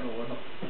なる。